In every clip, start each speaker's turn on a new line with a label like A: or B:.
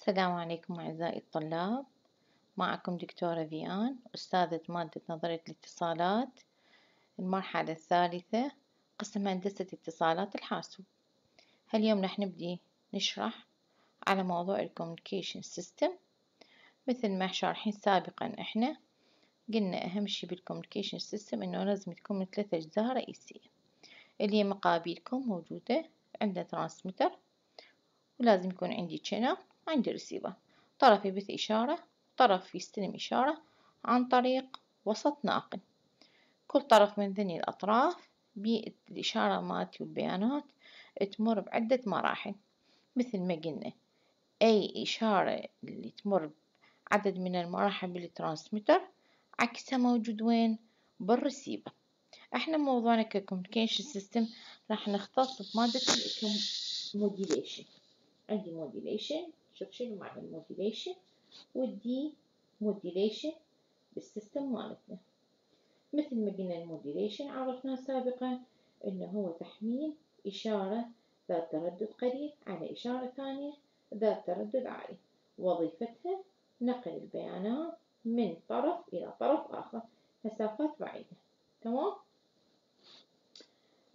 A: السلام عليكم أعزائي الطلاب. معكم دكتورة فيان أستاذة مادة نظرية الاتصالات المرحلة الثالثة قسم هندسة اتصالات الحاسوب. هاليوم راح نبدي نشرح على موضوع ال communication system. مثل ما شارحين سابقا إحنا قلنا أهم شي بال communication system إنه لازم تكون من ثلاث أجزاء رئيسية. اللي هي مقابلكم موجودة عندنا transmitter ولازم يكون عندي channel. عندي رسيفر طرف يبث إشارة طرف يستلم إشارة عن طريق وسط ناقل. كل طرف من ذني الأطراف بالإشارة مالتي والبيانات تمر بعدة مراحل مثل ما قلنا أي إشارة اللي تمر بعدد من المراحل بال transmitter عكسها موجود وين؟ بالرسيفر إحنا موضوعنا ك communication system راح نختص بمادة ال modulation عندي modulation شنو معنى ال modulation وال demodulation بال system مالتنا. مثل ما قلنا ال modulation عرفناه سابقا إنه هو تحميل إشارة ذات تردد قليل على إشارة ثانية ذات تردد عالي. وظيفتها نقل البيانات من طرف إلى طرف آخر مسافات بعيدة. تمام؟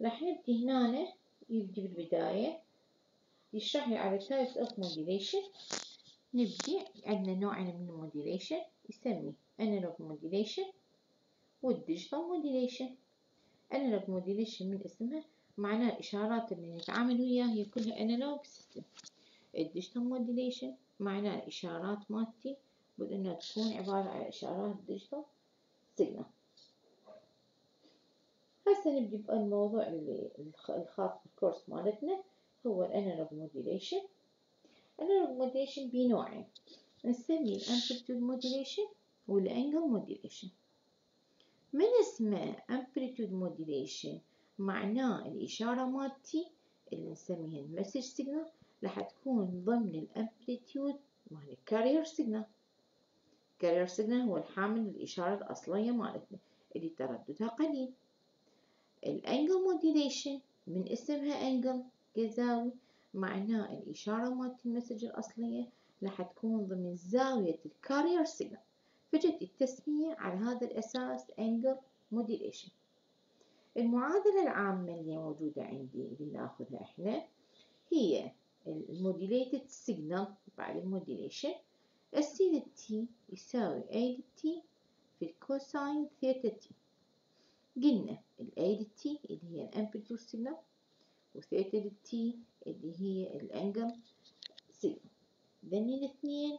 A: راح نبدي هنا يبدي بالبداية. يشرح لي على types of modulation. نبدي عندنا نوعين من ال modulation يسمي analog modulation وال digital modulation. Analog modulation من اسمها معناه الإشارات اللي نتعامل وياها هي كلها analog system. ال digital modulation معناه الإشارات مالتي بد إنها تكون عبارة عن إشارات digital signal هسه نبدي بالموضوع الخاص بالكورس مالتنا. هو ال analog modulation ال analog modulation بنوعين نسميه ال amplitude modulation وال angle modulation من اسمه amplitude modulation معناه الإشارة مالتي اللي نسميها ال message signal راح تكون ضمن ال amplitude مال ال carrier signal ال carrier signal هو الحامل للإشارة الأصلية مالتنا اللي ترددها قليل. ال angle modulation من اسمها angle كزاوية معناه الإشارة مالت ال message الأصلية راح تكون ضمن زاوية ال carrier signal فجت التسمية على هذا الأساس angle modulation المعادلة العامة اللي موجودة عندي اللي ناخذها إحنا هي الموديليتد سيجنال بعد الموديليشن السي للتي يساوي اي للتي في الكوساين ثيتا تي قلنا ال A لل T اللي هي ال amplitude signal و theta لل T اللي هي ال angle. signal ذني الاثنين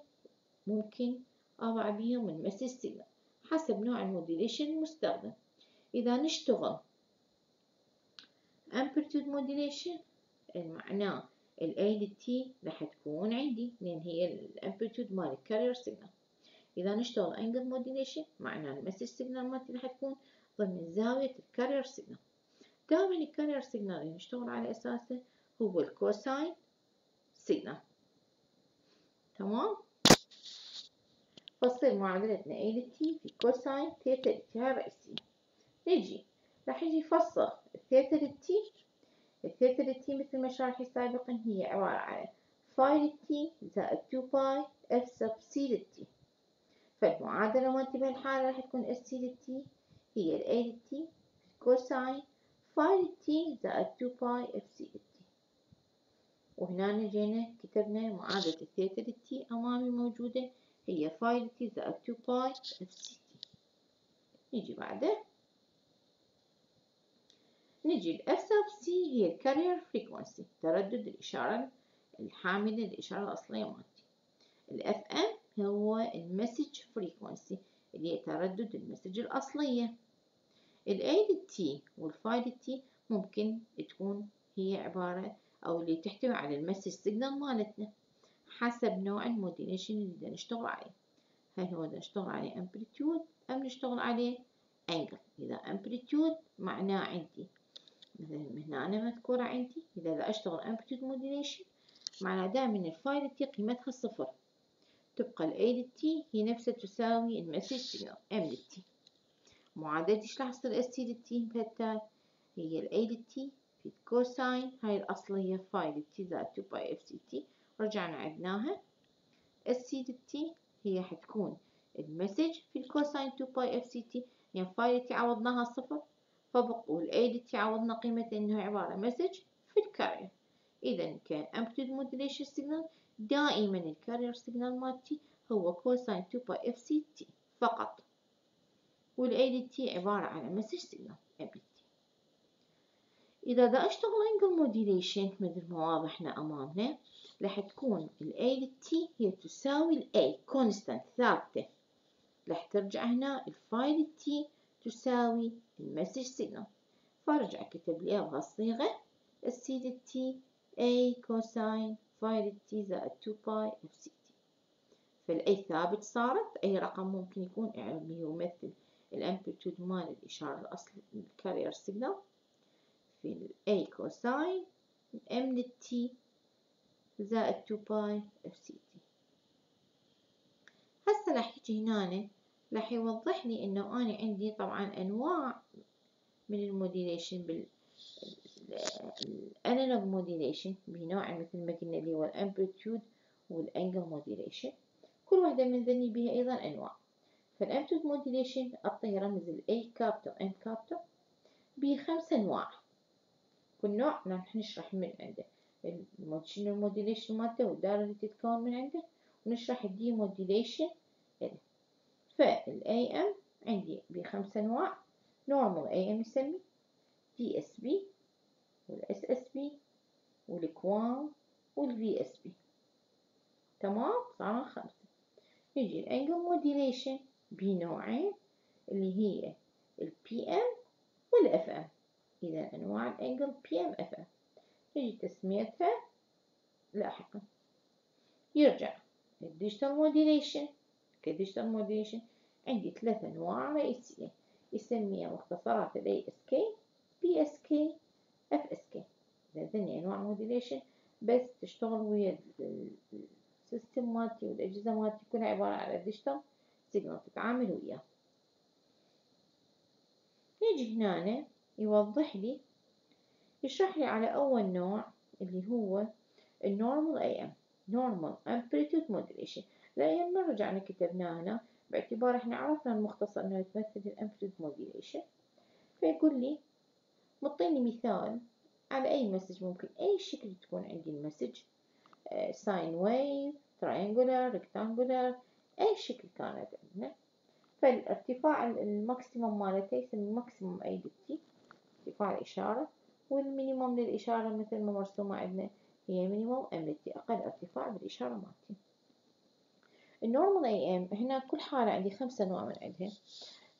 A: ممكن أضع بيهم ال message signal حسب نوع ال modulation المستخدم. إذا نشتغل amplitude modulation معناه ال A T راح تكون عندي لأن هي ال amplitude مال ال carrier signal. إذا نشتغل angle modulation معناه ال message signal مالتي راح تكون ضمن زاوية ال carrier signal. دائما ال carrier signal نشتغل على أساسه هو ال cosine signal تمام؟ فصل معادلتنا A لل T في cosine theta هاي الرئيسية نجي. راح يجي يفصل الثيتا للتي الثيتا للتي مثل ما شرحي سابقا هي عبارة عن phi لل T زائد 2 pi F sub C لل T فالمعادلة مالتي بهالحالة راح تكون S C لل T هي ال A لل T cosine phi لل T زائد 2 pi F C لل T وهنا جينا كتبنا معادلة ال theta لل T أمامي موجودة. هي phi لل T زائد 2 pi F C T. نيجي بعده. نجي ال F sub C هي ال carrier frequency تردد الإشارة الحاملة للإشارة الأصلية مالتي. ال F M هو ال message frequency اللي هي تردد ال message الأصلية. الاي للتي والفاي للتي ممكن تكون هي عبارة أو اللي تحتوي على ال message signal مالتنا حسب نوع ال modulation اللي بدنا نشتغل عليه. هل هو بدنا نشتغل عليه amplitude أم نشتغل عليه angle إذا amplitude معناه عندي. مثلا هنا أنا مذكورة عندي. إذا بدي أشتغل amplitude modulation معناه دائما ال phi T قيمتها صفر. تبقى ال A T هي نفسها تساوي ال message signal M T معادلة إيش راح تصير S T T بهالتالي هي ال A T في ال cosine هاي الأصلية phi T زائد 2 pi F C T رجعنا عدناها. ال S T هي حتكون ال message في ال cosine 2 pi F C T يعني phi T عوضناها صفر فبقول A T عوضنا قيمة انها عبارة message في ال carrier إذا كان amplitude modulation signal دائما ال carrier signal مالتي هو cosine 2 pi F C T فقط. وال A T عبارة عن message signal إذا دا أشتغل angle modulation مثل ما واضحنا أمامنا راح تكون ال A لل T هي تساوي ال A constant ثابتة. راح ترجع هنا ال phi لل T تساوي ال message signal فأرجع كتب لي أبغى الصيغة ال S T A cosine phi لل T زائد 2 pi F C T فال A ثابت صارت أي رقم ممكن يكون يعني يمثل ال amplitude مال الإشارة الأصل ال carrier signal في A cosine M لل T زائد 2 pi T هسه راح يجي هنا راح يوضح لي إنه أنا عندي طبعا أنواع من ال modulation بال ال analog modulation بنوع مثل ما قلنا اللي هو ال amplitude وال angle modulation كل واحدة من ذني بها أيضا أنواع. فال amplitude modulation اعطيه رمز ال A capital M capital بخمس انواع كل نوع راح نشرح من عنده. شنو ال modulation مالته والدائرة اللي تتكون من عنده ونشرح ال demodulation فال AM عندي بخمس انواع normal AM يسمي DSB وال SSB وال QAM وال VSB تمام؟ صاروا خمسة. يجي ال angle modulation بنوعين اللي هي ال PM وال FM إذا أنواع ال angle PM FM تجي تسميتها لاحقا. يرجع ال digital modulation ك digital modulation عندي ثلاث أنواع رئيسية. يسميها مختصرات ال ASK PSK FSK ذني أنواع modulation بس تشتغل ويا ال system مالتي والأجهزة مالتي كلها عبارة عن ال digital signal تتعامل وياه نيجي هنا يوضح لي يشرح لي على أول نوع اللي هو ال normal AM normal amplitude modulation لأن ما رجعنا كتبناه هنا باعتبار إحنا عرفنا المختصر إنه يتمثل ال amplitude modulation فيقول لي مطيني مثال على أي message ممكن. أي شكل تكون عندي ال message؟ sine wave triangular rectangular أي شكل كانت عندنا. فالارتفاع ال maximum مالته يسمى maximum أي دي ارتفاع الإشارة وال minimum للإشارة مثل ما مرسومة عندنا هي minimum m t أقل ارتفاع بالإشارة مالتي. ال normal AM هنا كل حالة عندي خمسة أنواع من عندها.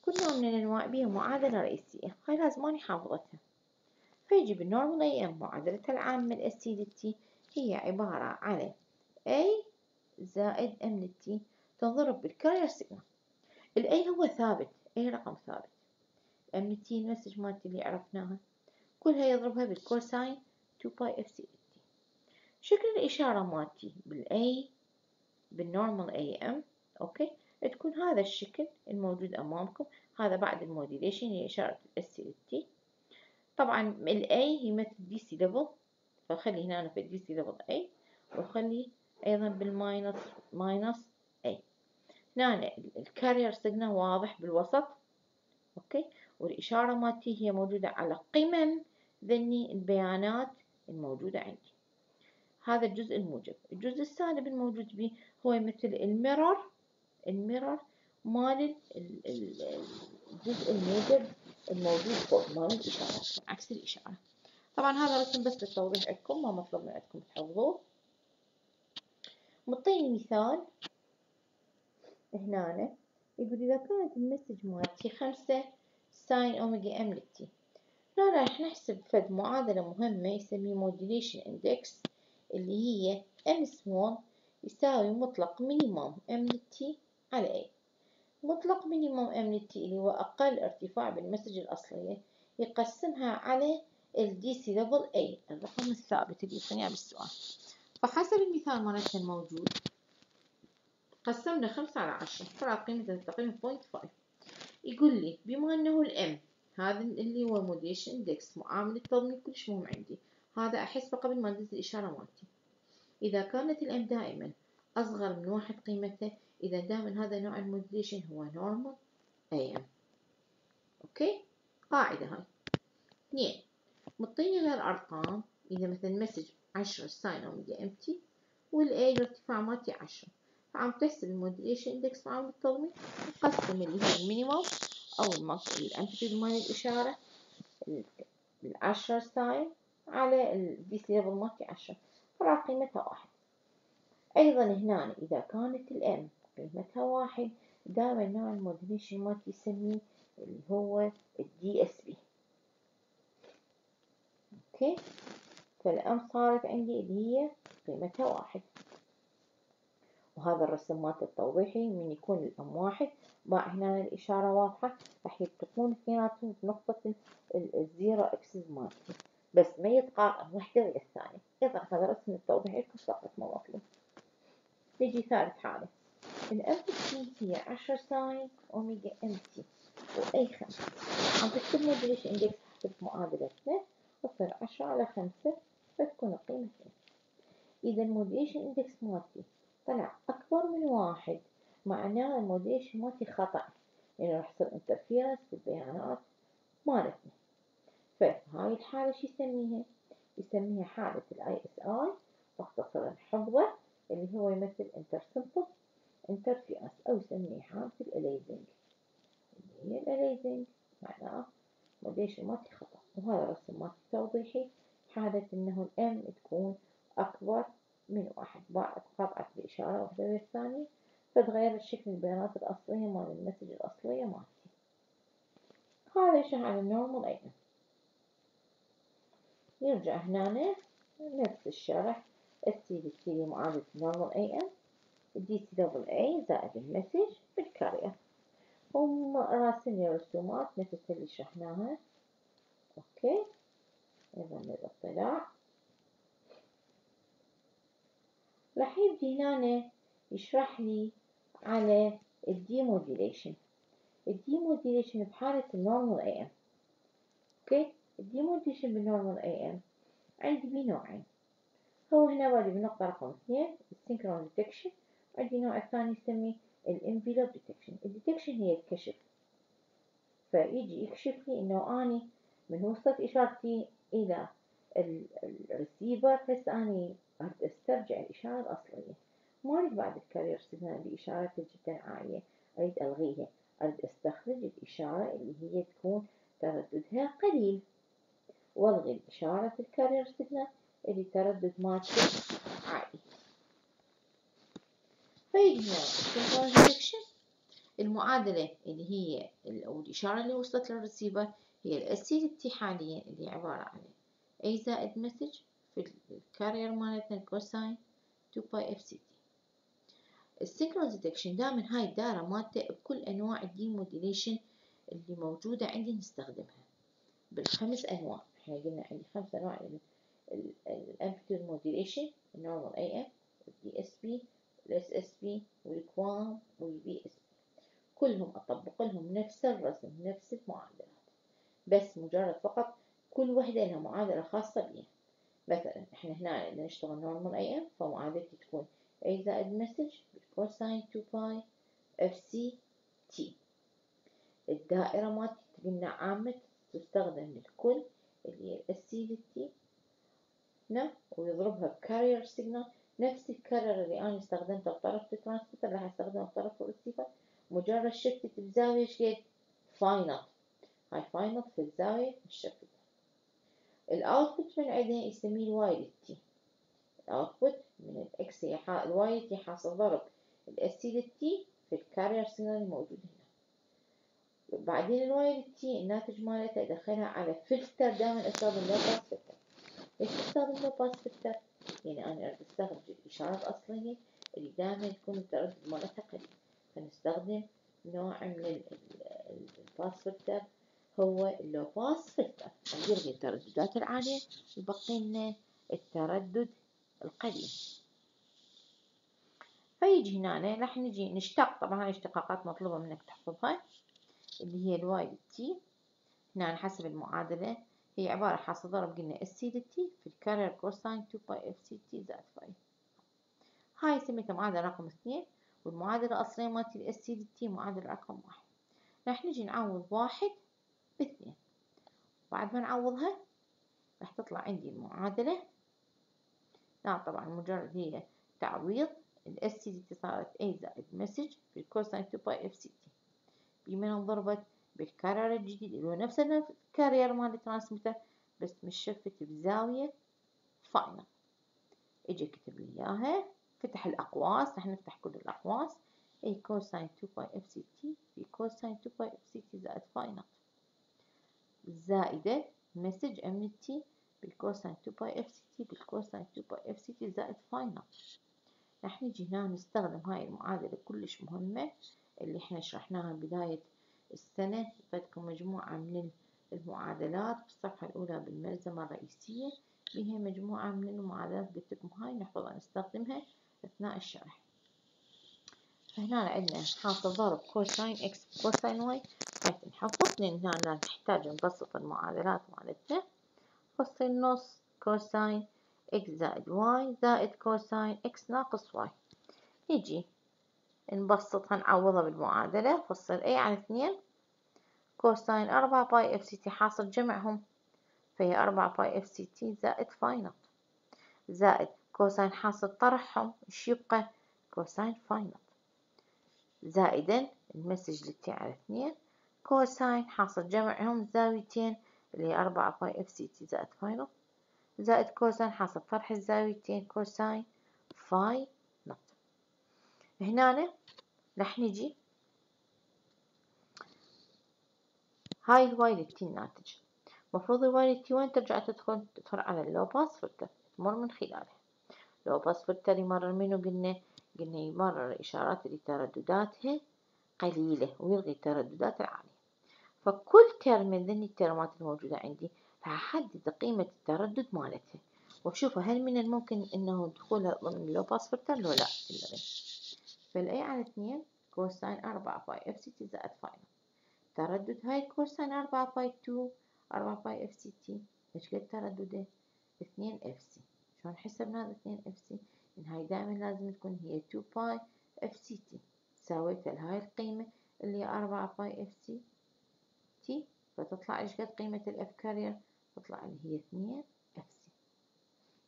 A: كل نوع من الأنواع بها معادلة رئيسية هاي لازم أني حافظتها. فيجي بال normal AM معادلتها العامة ال S t t هي عبارة عن A زائد m t تنضرب بال carrier signal ال A هو ثابت أي رقم ثابت. m t ال message مالتي اللي عرفناها. كلها يضربها بال cosine 2 pi f c t شكل الإشارة مالتي بال A بال normal AM okay؟ تكون هذا الشكل الموجود أمامكم. هذا بعد ال modulation هي إشارة ال S t طبعا ال A يمثل DC level فخلي هنا في ال DC level A وخلي أيضا بال minus minus A هنا ال carrier signal واضح بالوسط. okay؟ والإشارة مالتي هي موجودة على قمم ذني البيانات الموجودة عندي. هذا الجزء الموجب. الجزء السالب الموجود به هو مثل ال mirror. ال mirror مال الجزء الموجب الموجود فوق مال الإشارة عكس الإشارة. طبعا هذا رسم بس للتوضيح عندكم ما مطلوب من عندكم تحفظوه. مطيني مثال. هنا يقول إذا كانت ال message مالتي خمسة sine omega m لل t هنا راح نحسب فد معادلة مهمة يسميه modulation index اللي هي m small يساوي مطلق مينيموم m للتي على a. مطلق minimum m لل t اللي هو أقل ارتفاع بال message الأصلية يقسمها على ال DC level A الرقم الثابت اللي يعطيني بالسؤال. فحسب المثال مالتنا الموجود قسمنا خمسة على عشرة. طلعت قيمة تقريبا point five يقول لي بما أنه ال m هذا اللي هو modulation index معامل التضمين كلش مهم عندي. هذا أحسبه قبل ما أنزل الإشارة مالتي. إذا كانت ال m دائما أصغر من واحد قيمته إذا دائما هذا نوع ال modulation هو normal AM okay؟ قاعدة هاي. اثنين مطيني هالأرقام إذا مثلا message عشرة sine omega m t وال A الارتفاع مالتي عشرة. فعم تحسب ال modulation index مع التضمين نقسم اللي هي ال minimum أو ال amplitude مال الإشارة العشرة sine على ال DC level مالتي عشرة طلع قيمتها واحد أيضا هنا إذا كانت ال m قيمتها واحد دائما نوع ال modulation مالتي يسميه اللي هو ال DSB okay فال m صارت عندي اللي هي قيمتها واحد وهذا الرسم مالته التوضيحي من يكون ال m واحد. باع هنا الإشارة واضحة راح يلتقون اثنيناتهم بنقطة ال zero axis مالتي. بس ما يتقاطع وحدة ويا الثانية. إذا هذا الرسم التوضيحي فقط ما مطلوب نجي ثالث حالة. ال m t هي عشرة sine omega m t. و A خمسة؟ عم تكتب modulation index؟ حسب معادلتنا تصير عشرة على خمسة فتكون القيمة إذا ال modulation index مالتي طلع أكبر من واحد معناه ال modulation مالتي خطأ. يعني راح يصير interference بالبيانات مالتنا فهاي الحالة شو يسميها؟ يسميها حالة ال ISI مختصرا حفظه اللي هو يمثل inter symbol interference أو يسميه حالة ال aliasing اللي هي ال aliasing معناه modulation مالتي خطأ. وهذا الرسم مالتي توضيحي. حالة إنه ال m تكون أكبر من واحد. بعد قطعت بإشارة واحدة والثانية فتغير شكل البيانات الأصلية مال ال message الأصلية مالتي. هذا يشرح عن ال normal أيضا يرجع هنا نفس الشرح. السي دي معادلة ال normal AM ال DC level A زائد ال message بال carrier. هم راسمين رسومات نفس اللي شرحناها. okay. أيضا للاطلاع راح يبدي هنا يشرح لي على ال demodulation. ال demodulation بحالة ال normal AM okay؟ ال demodulation بال normal AM عندي بنوعين. هو هنا بادي بنقطة رقم اثنين ال synchronous detection. عندي نوع الثاني يسميه ال envelope detection. ال detection هي الكشف. فيجي يكشف لي إنه أني من وصلت إشارتي إلى الريسيفر هسه أني أريد أسترجع الإشارة الأصلية. ما أريد بعد ال carrier signal بإشارة جدا عالية. أريد ألغيها. أريد أستخرج الإشارة اللي هي تكون ترددها قليل. وألغي الإشارة ال carrier signal اللي تردد مالته عالي. فيجي هنا المعادلة اللي هي أو الإشارة اللي وصلت للرسيفر هي ال SC حاليا اللي عبارة عن A زائد message في ال carrier مالتنا ال cosine 2 pi fc t ال signal detection دائما هاي الدائرة مالته بكل أنواع ال demodulation اللي موجودة عندي نستخدمها. بالخمس أنواع. إحنا قلنا عندي خمس أنواع. ال amplitude modulation ال normal AM ال DSB ال SSB وال QAM وال VSB كلهم أطبق لهم نفس الرسم نفس المعادلات. بس مجرد فقط كل وحدة لها معادلة خاصة بيها. مثلا إحنا هنا إذا نشتغل normal AM فمعادلتي تكون a زائد message cosine 2 pi fc t الدائرة مالتي قلنا عامة تستخدم للكل اللي هي ال SC لل t هنا ويضربها ب carrier signal نفس ال carrier اللي أنا استخدمته بطرف ال transmitter راح أستخدمه بطرف الريسيفر. مجرد شفتت بزاوية شقد phi naught هاي phi naught في الزاوية الشكل ال output من عندنا يسميه ال y t ال output من ال x ال y t حاصل ضرب ال S t في ال carrier signal الموجود هنا. بعدين ال y t الناتج مالته ادخلها على فلتر دائما استخدم low pass filter. ليش استخدم low pass filter؟ يعني أنا أريد استخرج الاشارة الاصلية اللي دائما يكون التردد مالتها قليل. فنستخدم نوع من ال pass filter هو ال low pass filter يلغي الترددات العالية ويبقي لنا التردد القليل. فيجي هنا راح نجي نشتق طبعا هاي اشتقاقات مطلوبة منك تحفظها اللي هي ال y t. هنا حسب المعادلة هي عبارة حاصل ضرب قلنا SC t في ال carrier cosine 2 pi fc t زائد phi هاي سميتها معادلة رقم اثنين والمعادلة الأصلية مالتي ال SC t معادلة رقم واحد. راح نجي نعوض واحد. باثنين بعد ما نعوضها راح تطلع عندي المعادلة. لا طبعا مجرد هي تعويض ال SC t صارت A زائد message في ال cosine 2 pi fc t بما انضربت بال carrier الجديد اللي هو نفس ال carrier مال ال transmitter بس مشفت بزاوية phi naught أجي كتب لي إياها. فتح الأقواس. راح نفتح كل الأقواس. A cosine 2 pi fc t في cosine 2 pi fc t زائد phi naught زائدة message m t بال cosine 2 pi fc t بال cosine 2 pi fc t زائد phi naught راح نجي هنا نستخدم هاي المعادلة كلش مهمة اللي إحنا شرحناها بداية السنة. فاتكم مجموعة من المعادلات بالصفحة الأولى بالملزمة الرئيسية. بها مجموعة من المعادلات قلت لكم هاي نحفظها نستخدمها أثناء الشرح. فهنا عندنا حاصل ضرب cosine x cosine y هاي نحفظ لأن هنا نحتاج نبسط المعادلات مالتنا. فصل النص cosine x زائد y زائد cosine x ناقص y نجي نبسطها نعوضها بالمعادلة. فصل A على اثنين cosine أربعة pi fc t حاصل جمعهم. فهي أربعة pi fc t زائد phi naught زائد cosine حاصل طرحهم إيش يبقى؟ cosine phi naught زائدا ال message لل t على اثنين. cosine حاصل جمعهم زاويتين اللي هي أربعة pi fc t زائد phi زائد cosine حاصل طرح الزاويتين cosine phi naught هنا راح نجي. هاي ال y t الناتج مفروض ال y t وين ترجع تدخل؟ تدخل على ال low pass filter تمر من خلاله. low pass filter يمرر منه قلنا قلنا يمرر الإشارات اللي تردداتها قليلة ويلغي الترددات العالية. فكل term من ذني الترمات الموجودة عندي أحدد قيمة التردد مالتها وشوفوا هل من الممكن إنه دخولها ضمن ال low pass filter لو لا. تلغي فال A على اثنين cosine أربعة pi fc t زائد phi naught. تردد هاي cosine أربعة pi two أربعة pi fc t. إيش قد تردده؟ اثنين fc. شلون حسبنا هذا اثنين fc؟ إن هاي دائما لازم تكون هي two pi fc t. سويت لهاي القيمة اللي هي أربعة pi fc. t فتطلع إيش قد قيمة ال f carrier؟ تطلع اللي هي اثنين fc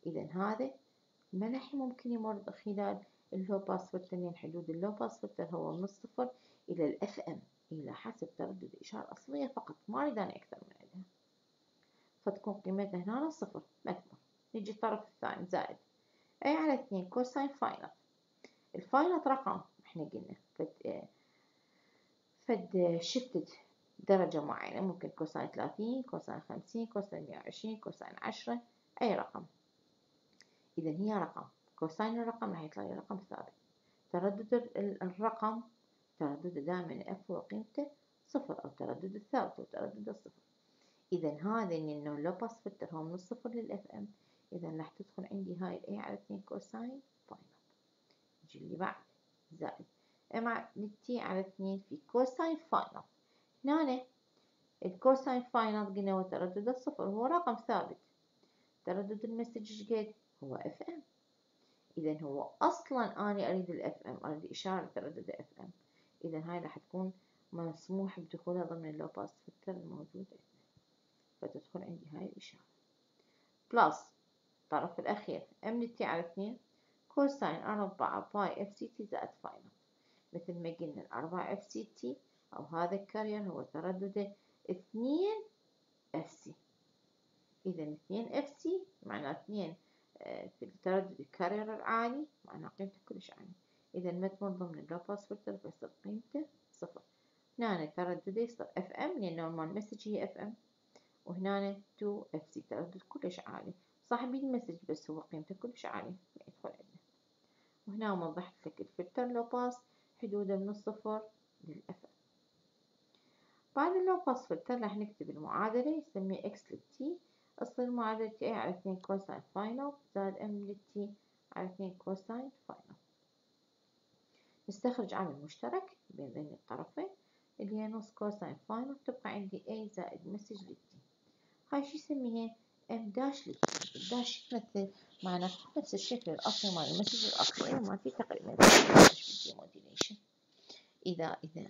A: إذا هذا المنحي ممكن يمر خلال ال low pass filter لأن حدود ال low pass filter هو من الصفر إلى ال fm. إلى حسب تردد الإشارة الأصلية فقط ما أريد أنا أكثر من عندها فتكون قيمتها هنا صفر مكتوب نجي الطرف الثاني زائد. أي على اثنين cosine phi not الـ phi not رقم إحنا قلنا. فد فد شفتد درجة معينة ممكن cosine ثلاثين cosine خمسين cosine مية وعشرين cosine عشرة أي رقم. إذا هي رقم. cosine الرقم راح يطلع لي رقم ثابت. تردد الرقم تردد دائما f وقيمته صفر أو تردد الثابت وتردد الصفر. إذا هذا إنه low pass filter هو من الصفر لل fm إذا راح تدخل عندي هاي ال A على اثنين cosine phi not نجي اللي بعد. زائد m على t على اثنين في cosine phi not هنا ال cosine phi not قلنا هو تردد الصفر. هو رقم ثابت. تردد ال message قد؟ هو fm إذا هو أصلا أنا أريد ال fm أريد إشارة تردد fm إذا هاي راح تكون مسموح بدخولها ضمن ال low pass filter الموجود فتدخل عندي هاي الإشارة. plus الطرف الأخير. m t على اثنين. cosine أربعة pi fc t زائد phi not مثل ما قلنا الأربعة fc t أو هذا ال carrier هو تردده اثنين fc إذا اثنين fc معناه اثنين في التردد ال carrier العالي معناه قيمته كلش عالية. إذا ما تمر ضمن ال low pass filter فيصير قيمته صفر. هنا تردده يصير fm لأن normal message هي fm وهنا 2 fc تردد كلش عالي. صاحب ال message بس هو قيمته كلش عالية يدخل عندنا وهنا وضحت لك ال filter low pass حدوده من الصفر لل f بعد ال low pass filter راح نكتب المعادلة يسميه x لل t تصير معادلة A على اثنين cosine phi not زائد M لل t على اثنين cosine phi not نستخرج عامل مشترك بين ذين الطرفين اللي هي نص cosine phi not تبقى عندي A زائد message لل t هاي شو يسميها؟ M dash لل t ال dash تمثل معنا نفس الشكل الأصلي مال ال message الأصلي ما في تقريبا بال demodulation إذا إذا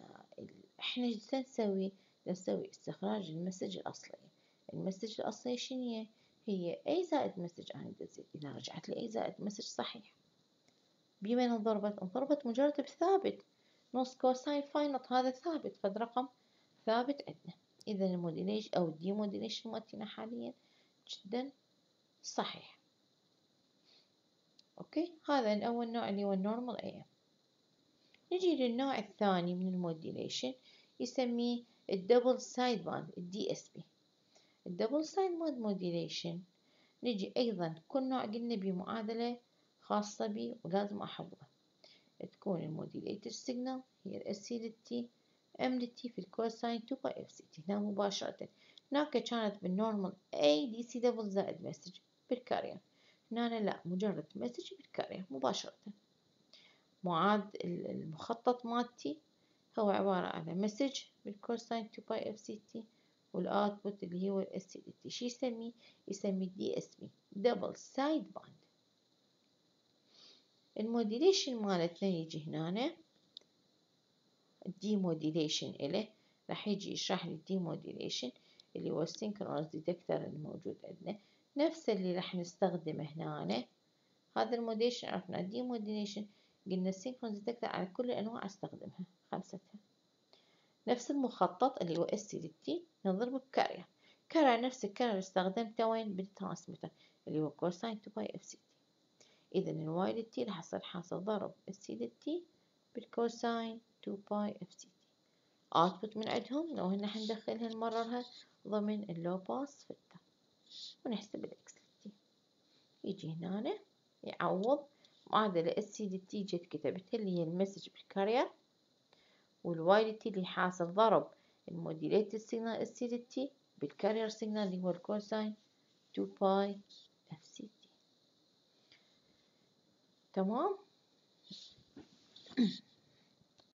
A: إحنا إيش نسوي؟ نسوي استخراج ال message الأصلي. ال message الأصلي شنو هي؟ A زائد message أنا دزيت إذا رجعت لي A زائد message صحيح. بمن انضربت؟ انضربت مجرد بثابت. نص cosine phi not هذا ثابت. فد رقم ثابت عندنا. إذا ال modulation أو ال demodulation مالتنا حاليا جدا صحيح. okay؟ هذا أول نوع اللي هو ال normal AM نجي للنوع الثاني من ال modulation. يسميه ال double side band ال DSB ال double side band modulation نجي أيضا كل نوع قلنا بمعادلة خاصة بي ولازم أحفظها تكون ال modulated signal هي ال s c لل t m لل t في ال cosine 2 pi fc t هنا مباشرة. هناك كانت بال normal A DC دبل زائد message بال carrier هنا لا مجرد message بال carrier مباشرة. معاد المخطط مالتي هو عبارة عن message بال cosine 2 pi fc t وال output اللي هو ال s c t شي يسميه يسميه DSB double side band ال modulation مالتنا يجي هنا. ال demodulation إله. راح يجي يشرح لي ال demodulation اللي هو ال synchronous detector الموجود عندنا. نفس اللي راح نستخدمه هنا. هذا ال modulation عرفنا. ال demodulation قلنا ال synchronous detector على كل الأنواع استخدمها. خمستها نفس المخطط اللي هو s c t نضربه ب carrier carrier نفس ال carrier استخدمته وين بال transmitter اللي هو cosine 2 pi fc إذا ال y لل t راح يصير حاصل ضرب ال c لل t بال cosine 2 pi fc t output من عندهم لو هنا حندخلها نمررها ضمن ال low pass filter ونحسب ال x لل t يجي هنا يعوض. معادلة ال c لل t جت كتبتها اللي هي المسج بالكارير والواي للتي اللي حاصل ضرب. الموديليت السيجنال السي للتي بالكارير سيجنال اللي هو ال cosine 2 pi fc t تمام؟